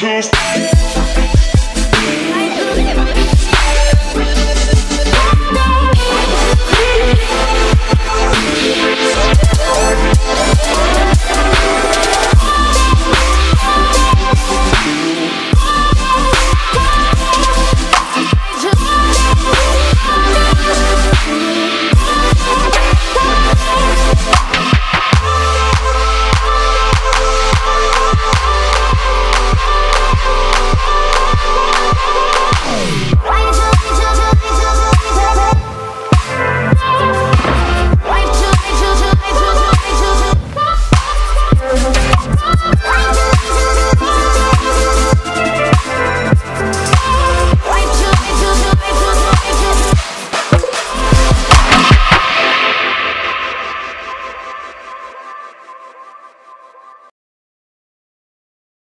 choose.